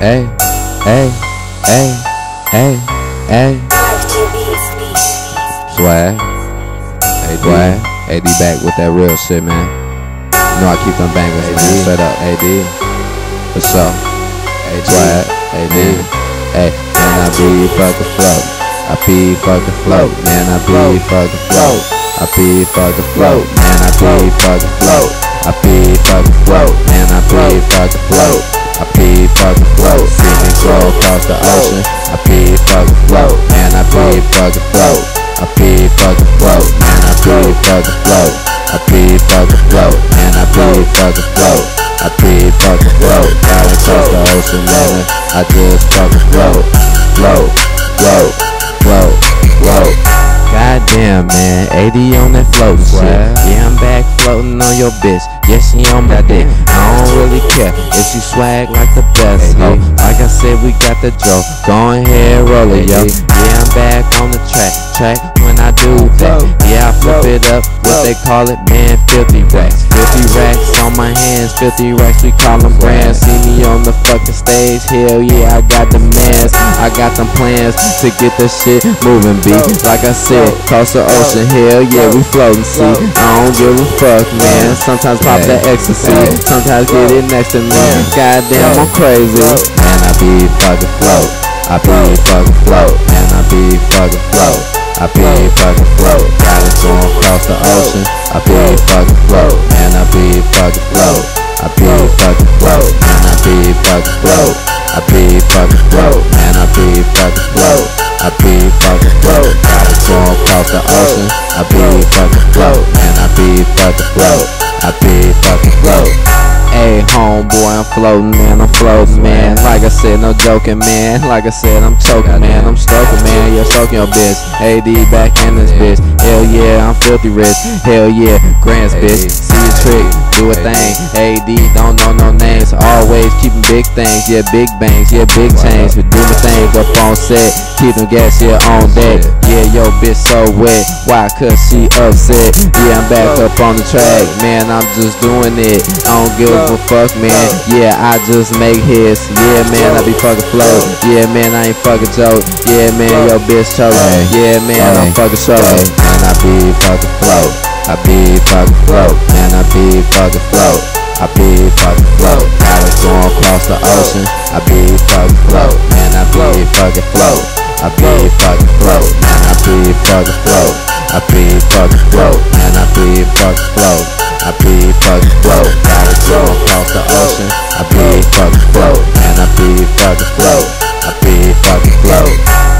Hey, hey, hey, hey, hey. Swag. Hey, Swag. AD back with that real shit, man. You know I keep them bangers, man. Straight up, AD. For sure. Hey, Swag. AD. Hey, man, I be fucking float. I be fucking float. Man, I be fucking float. I be fucking float. Man, I be fucking float. I be fucking float. Man, I be fucking float. I be fucking float. Me grow across the ocean. I be fucking float. Man, I be fucking float. I be fucking float. Man, I be fucking float. I be fucking float. Man, I be fucking float. I be fucking float. Down across the ocean, man. I just fucking float, float, float. Goddamn, man. AD on that floating shit. Yeah, I'm back floating on your bitch. Yeah, she on my dick. I don't really care if she swag like the best, ho. Like I said, we got the joke. Go ahead, roll it, yo. Yeah, I'm back on the track. Track when I do that. Yeah, I flip it up. What they call it, man, 50 racks. 50 racks on my hands. 50 racks, we call them brands. See me on the fucking stage. Hell yeah, I got the mans. I got them plans to get the shit moving, B. Like I said, cross the ocean. Hell yeah, we floating, see. I don't give a fuck, man. Sometimes pop that ecstasy. Sometimes get it next to me. Goddamn, I'm crazy. Man, I be fucking float. I be fucking float. Man, I be fucking float. I be fucking float. Got it going across the ocean. I be fucking float. Man, I be fucking float. I be fucking float. Fucking float. I be fucking float. Man, I be fucking float. I be fucking float. Got it going across the ocean. I be fucking float. Man, I be fucking float. I be fucking float. Hey, homeboy, I'm floating, man. I'm floating, man. Like I said, no joking, man. Like I said, I'm choking, man. I'm stroking, man. Yeah, stroking your bitch. AD back in this bitch. Hell yeah, I'm filthy rich. Hell yeah, grants, bitch. See a trick, do a thing. AD, don't know no names. Always keeping big things, yeah, big bangs, yeah, big chains. Do my thing up on set. Keep them gas, yeah, on deck. Yeah, yo, bitch so wet. Why? Cause she upset. Yeah, I'm back up on the track, man. I'm just doing it. I don't give a fuck, man. Yeah, I just make hits. Yeah, man, I be fucking float. Yeah, man, I ain't fucking joke. Yeah, man, yo, bitch choke. Yeah, man, I'm fucking choke. Man, I be fucking float. I be fucking float. Man, I be fucking float. I be fucking float. It going across the ocean. I be fucking float. Man, I be fucking float. I be fucking float. Man, I be fucking float. I be fucking float. Man, I be fucking float. I be fucking float. Got going across the ocean. I be fucking float. Man, I be fucking float. I be fucking float.